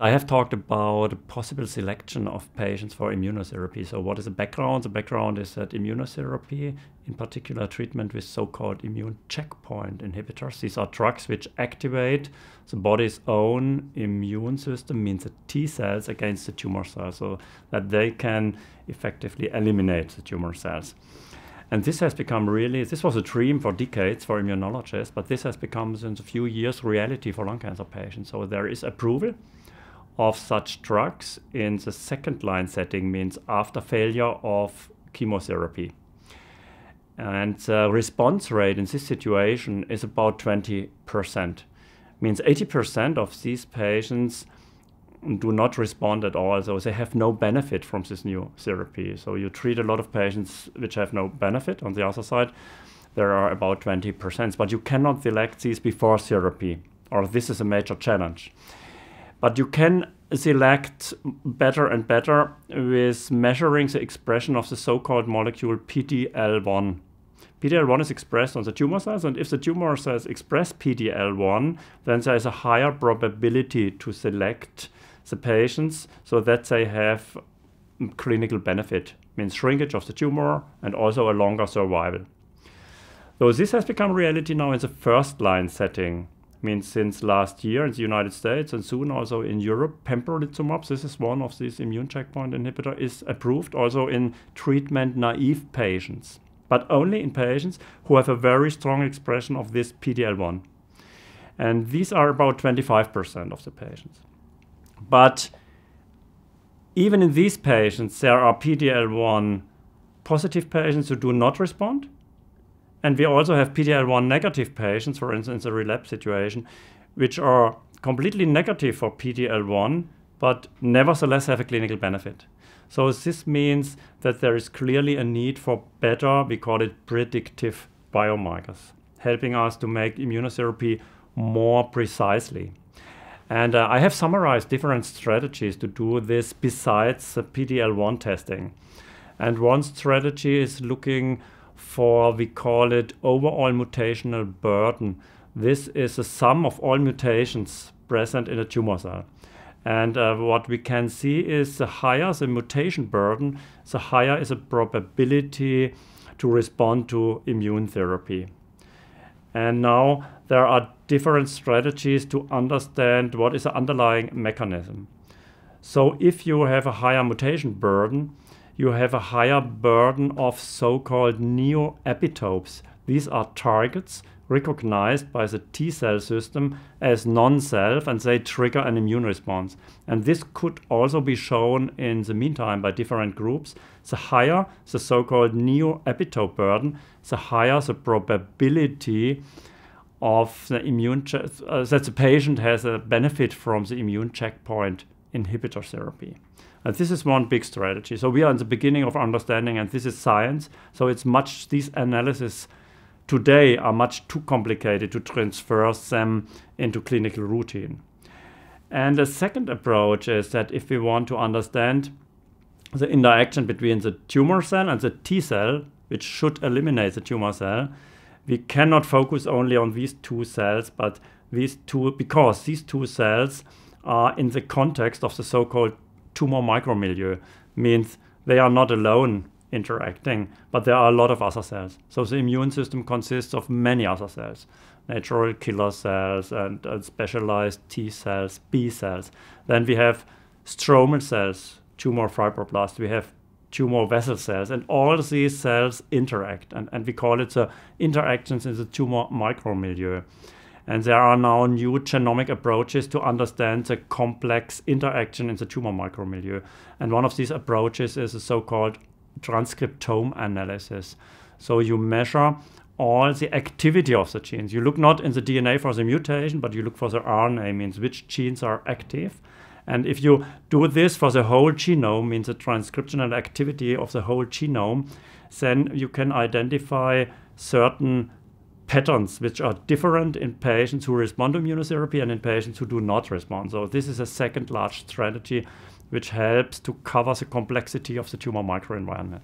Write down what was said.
I have talked about possible selection of patients for immunotherapy. So, what is the background? The background is that immunotherapy, in particular treatment with so called immune checkpoint inhibitors, these are drugs which activate the body's own immune system, means the T cells against the tumor cells, so that they can effectively eliminate the tumor cells. And this has become really, this was a dream for decades for immunologists, but this has become, since a few years, reality for lung cancer patients. So, there is approval of such drugs in the second line setting means after failure of chemotherapy. And the response rate in this situation is about 20%. Means 80% of these patients do not respond at all, so they have no benefit from this new therapy. So you treat a lot of patients which have no benefit. On the other side, there are about 20%, but you cannot select these before therapy, or this is a major challenge. But you can select better and better with measuring the expression of the so-called molecule PD-L1. PD-L1 is expressed on the tumor cells, and if the tumor cells express PD-L1, then there is a higher probability to select the patients so that they have clinical benefit, means shrinkage of the tumor and also a longer survival. So this has become reality now in the first line setting means since last year in the United States and soon also in Europe, pembrolizumab, this is one of these immune checkpoint inhibitor, is approved also in treatment naive patients, but only in patients who have a very strong expression of this PD-L1. And these are about 25% of the patients. But even in these patients, there are PD-L1 positive patients who do not respond, and we also have PD-L1 negative patients, for instance, a relapse situation, which are completely negative for PD-L1, but nevertheless have a clinical benefit. So this means that there is clearly a need for better, we call it predictive biomarkers, helping us to make immunotherapy more precisely. And uh, I have summarized different strategies to do this besides the PD-L1 testing. And one strategy is looking for, we call it overall mutational burden. This is the sum of all mutations present in a tumor cell. And uh, what we can see is the higher the mutation burden, the higher is the probability to respond to immune therapy. And now there are different strategies to understand what is the underlying mechanism. So if you have a higher mutation burden, you have a higher burden of so-called neoepitopes. These are targets recognized by the T cell system as non-self and they trigger an immune response. And this could also be shown in the meantime by different groups. The higher the so-called neoepitope burden, the higher the probability of the immune uh, that the patient has a benefit from the immune checkpoint inhibitor therapy. And this is one big strategy. So we are in the beginning of understanding, and this is science. So it's much, these analyses today are much too complicated to transfer them into clinical routine. And the second approach is that if we want to understand the interaction between the tumor cell and the T cell, which should eliminate the tumor cell, we cannot focus only on these two cells, but these two, because these two cells are in the context of the so-called tumor micromilieu means they are not alone interacting, but there are a lot of other cells. So the immune system consists of many other cells, natural killer cells and, and specialized T cells, B cells. Then we have stromal cells, tumor fibroblasts. We have tumor vessel cells, and all these cells interact, and, and we call it the interactions in the tumor micromilieu. And there are now new genomic approaches to understand the complex interaction in the tumor micromilieu. And one of these approaches is a so-called transcriptome analysis. So you measure all the activity of the genes. You look not in the DNA for the mutation, but you look for the RNA, means which genes are active. And if you do this for the whole genome, means the transcriptional activity of the whole genome, then you can identify certain patterns which are different in patients who respond to immunotherapy and in patients who do not respond. So this is a second large strategy which helps to cover the complexity of the tumor microenvironment.